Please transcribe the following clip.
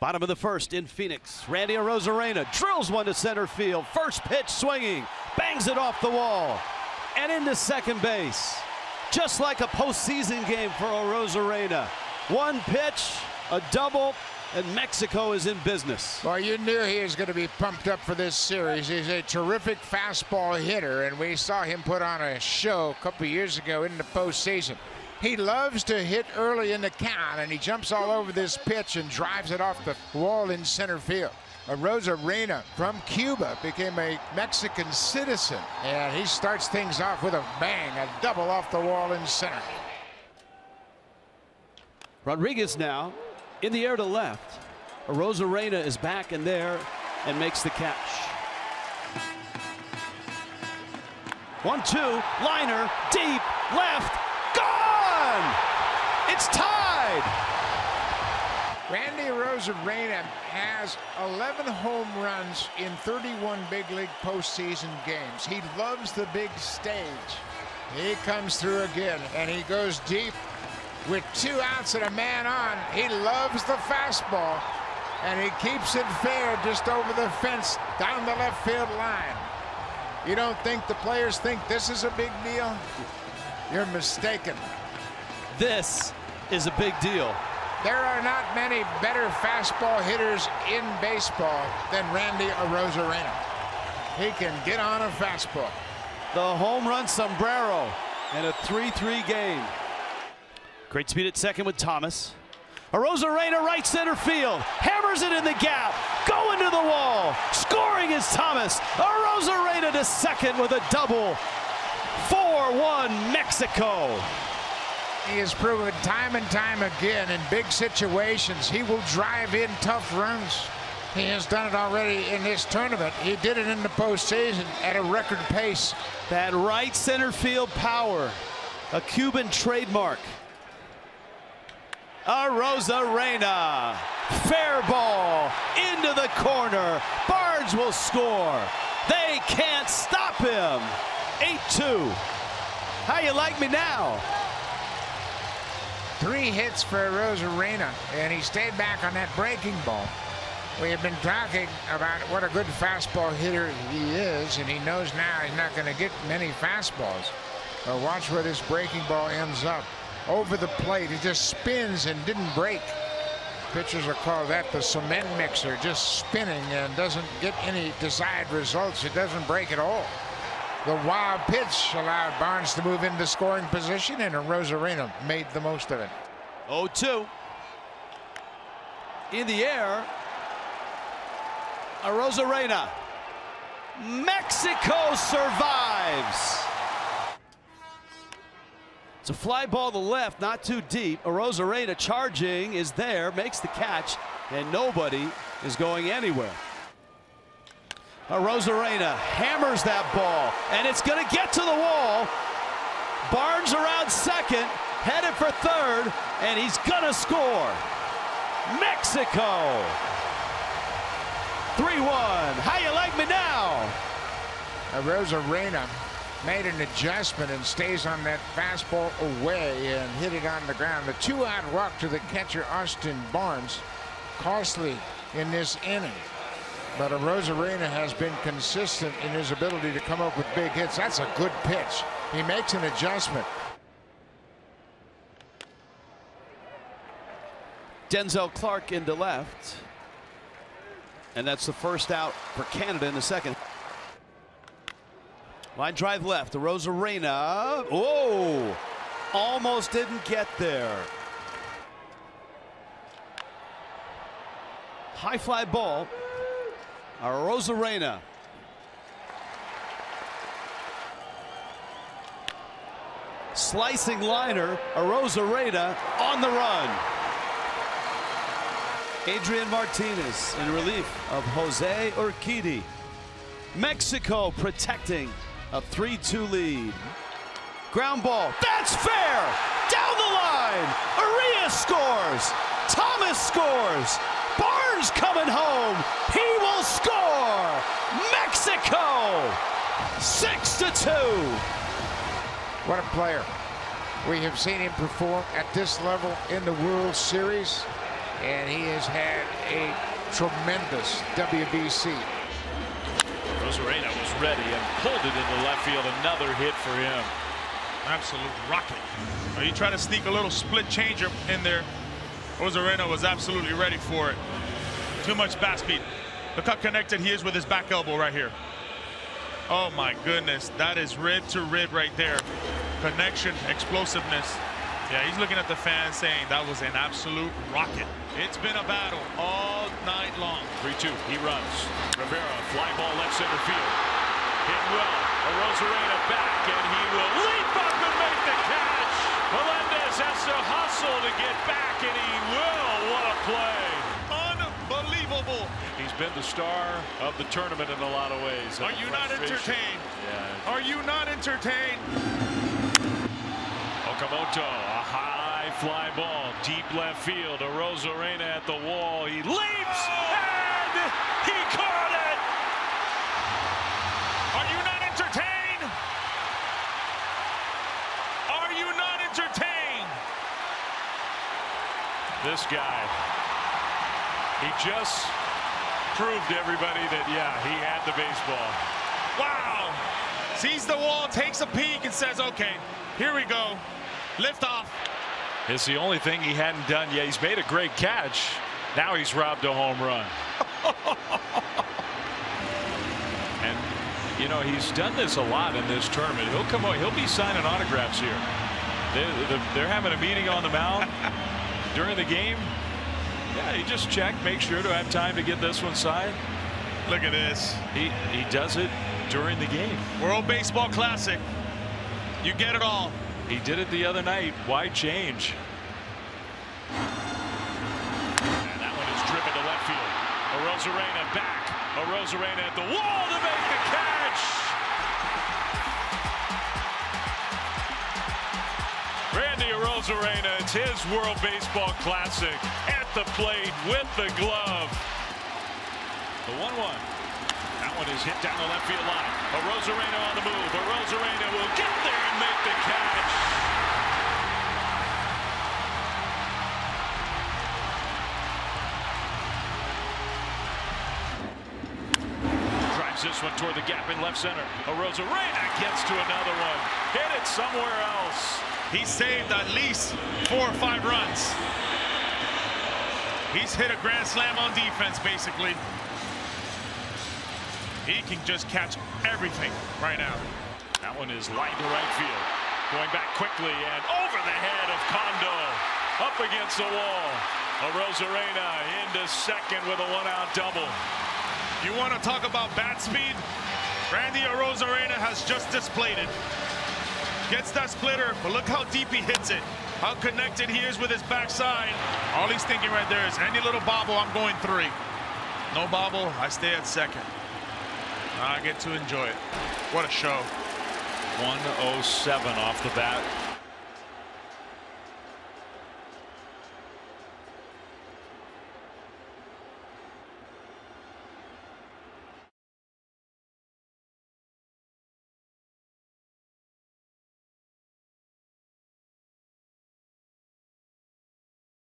Bottom of the first in Phoenix. Randy Arozarena drills one to center field. First pitch swinging, bangs it off the wall and into second base. Just like a postseason game for Arozarena. One pitch, a double, and Mexico is in business. Well, you knew he was going to be pumped up for this series. He's a terrific fastball hitter, and we saw him put on a show a couple years ago in the postseason. He loves to hit early in the count, and he jumps all over this pitch and drives it off the wall in center field. Uh, Arozarena from Cuba became a Mexican citizen, and he starts things off with a bang, a double off the wall in center. Rodriguez now in the air to left. Arozarena is back in there and makes the catch. One, two, liner, deep, left, It's tied! Randy Arozarena has 11 home runs in 31 big league postseason games. He loves the big stage. He comes through again, and he goes deep with two outs and a man on. He loves the fastball, and he keeps it fair just over the fence down the left field line. You don't think the players think this is a big deal? You're mistaken. This is a big deal. There are not many better fastball hitters in baseball than Randy Arozarena. He can get on a fastball. The home run sombrero and a 3-3 game. Great speed at second with Thomas. Arozarena right center field. Hammers it in the gap. Going to the wall. Scoring is Thomas. Arozarena to second with a double. 4-1 Mexico. He has proven time and time again in big situations he will drive in tough runs. He has done it already in this tournament. He did it in the postseason at a record pace. That right center field power, a Cuban trademark. Arozarena. Fair ball into the corner. Barnes will score. They can't stop him. 8-2. How you like me now? Three hits for Arozarena, and he stayed back on that breaking ball. We have been talking about what a good fastball hitter he is, and he knows now he's not going to get many fastballs. But watch where this breaking ball ends up. Over the plate, it just spins and didn't break. Pitchers will call that the cement mixer, just spinning and doesn't get any desired results. It doesn't break at all. The wild pitch allowed Barnes to move into scoring position, and Arozarena made the most of it. 0-2. In the air, Arozarena. Mexico survives. It's a fly ball to the left, not too deep. Arozarena charging is there, makes the catch, and nobody is going anywhere. Arozarena hammers that ball, and it's going to get to the wall. Barnes around second, headed for third, and he's going to score. Mexico. 3-1. How you like me now? Arozarena made an adjustment and stays on that fastball away and hit it on the ground. The two-out walk to the catcher, Austin Barnes, costly in this inning. But Arozarena has been consistent in his ability to come up with big hits. That's a good pitch. He makes an adjustment. Denzel Clarke into left. And that's the first out for Canada in the second. Line drive left. Arozarena. Whoa! Oh, almost didn't get there. High fly ball. Arozarena. Slicing liner. Arozarena on the run. Adrian Martinez in relief of Jose Urquidy. Mexico protecting a 3-2 lead. Ground ball. That's fair. Down the line. Urías scores. Thomas scores. Barnes coming home. He will score. Mexico. 6 to 2. What a player. We have seen him perform at this level in the World Series. And he has had a tremendous WBC. Arozarena was ready and pulled it into left field. Another hit for him. Absolute rocket. He tried to sneak a little split changer in there. Arozarena was absolutely ready for it. Too much bat speed. Look how connected he is with his back elbow right here. Oh my goodness, that is rib to rib right there. Connection, explosiveness. Yeah, he's looking at the fans saying that was an absolute rocket. It's been a battle all night long. 3-2, he runs. Rivera, fly ball left center field. Hit well. Arozarena back, and he will leap up and make the catch. Melendez has to hustle to get back, and he will. What a play. Unbelievable. He's been the star of the tournament in a lot of ways. Are you not entertained? Yeah. Are you not entertained? Okamoto, a high fly ball, deep left field. Arozarena at the wall. He leaps, and he caught it. Are you not entertained? Are you not entertained? This guy, he just proved everybody that, yeah, he had the baseball. Wow. Sees the wall, takes a peek, and says, okay, here we go. Lift off. It's the only thing he hadn't done yet. He's made a great catch. Now he's robbed a home run. and, you know, he's done this a lot in this tournament. He'll come out, he'll be signing autographs here. They're, they're having a meeting on the mound during the game. Yeah, he just check, make sure to have time to get this one signed. Look at this. He, he does it during the game. World Baseball Classic. You get it all. He did it the other night. Why change? And that one is driven to left field. Arozarena back. Arozarena at the wall to make the catch. Randy Arozarena, it's his World Baseball Classic at the plate with the glove. The 1-1. That one is hit down the left field line. Arozarena on the move. Arozarena will get there and make the catch. Drives this one toward the gap in left center. Arozarena gets to another one. Hit it somewhere else. He saved at least four or five runs. He's hit a grand slam on defense, basically. He can just catch everything right now. That one is lined to right field. Going back quickly and over the head of Kondoh. Up against the wall. Arozarena into second with a one-out double. You want to talk about bat speed? Randy Arozarena has just displayed it. Gets that splitter, but look how deep he hits it. How connected he is with his backside. All he's thinking right there is any little bobble, I'm going three. No bobble, I stay at second. I get to enjoy it. What a show. 107 off the bat